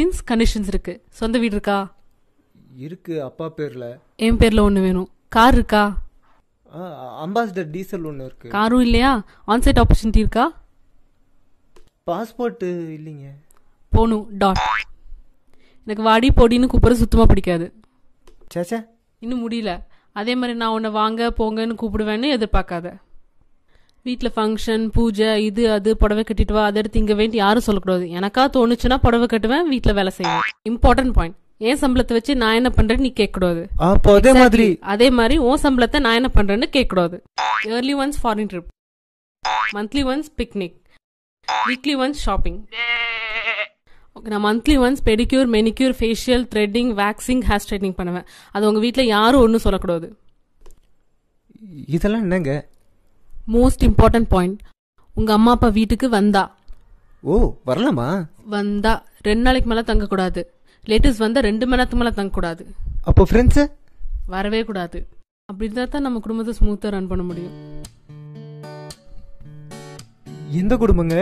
Means conditions இருக்கு. சொந்த வீடு இருக்கா? இருக்கு அப்பா பேர்ல. என் பேர்ல ஒன்று வேணும். கார் இருக்கா? அம்பாசிடர் டீசல் ஒன்று இருக்கு. காரும் இல்லையா? ஆன்சைட் ஆப்பர்ச்சுனிட்டி இருக்கா? பாஸ்போர்ட் இல்லைங்க. போகணும் டாட் எனக்கு வாடி பொடின்னு கூப்பிட சுத்தமாக பிடிக்காது. சேச்சே. இன்னும் முடியல. அதே மாதிரி நான் உன்னை வாங்க போங்கன்னு கூப்பிடுவேன்னு எதிர்பார்க்காத. வீட்டில் ஃபங்க்ஷன் பூஜை இது அது புடவை கட்டிட்டு வா அதை எடுத்து இங்கே வேண்டி யாரும் சொல்லக்கூடாது. எனக்கா தோணுச்சுன்னா புடவை கட்டுவேன் வீட்டில் வேலை செய்வேன். இம்பார்ட்டன்ட் பாயிண்ட் என் சம்பளத்தை வச்சு நான் என்ன பண்றேன்னு நீ கேட்கக்கூடாது. அப்போ அதே மாதிரி. அதே மாதிரி உன் சம்பளத்தை நான் என்ன பண்றேன்னு கேட்கக்கூடாது. Yearly once foreign trip monthly once picnic weekly once shopping okay நான் monthly once pedicure manicure facial threading waxing hair straightening பண்ணுவேன். அது உங்கள் வீட்டில் யாரும் ஒன்றும் சொல்லக்கூடாது. இதெல்லாம் என்னங்க? மோஸ்ட் இம்பார்ட்டன்ட் பாயிண்ட் உங்கள் அம்மா அப்பா வீட்டுக்கு வந்தா. ஓ வரலாமா? வந்தா. ரெண்டு நாளைக்கு மேலே தங்கக்கூடாது. லேட்டஸ்ட் வந்தால் ரெண்டு மணி நேரத்துக்கு மேலே தங்கக்கூடாது. அப்போ ஃப்ரெண்ட்ஸு வரவே கூடாது. அப்படி இருந்தால் தான் நம்ம குடும்பத்தை ஸ்மூத்தாக ரன் பண்ண முடியும். எந்த குடும்பங்க?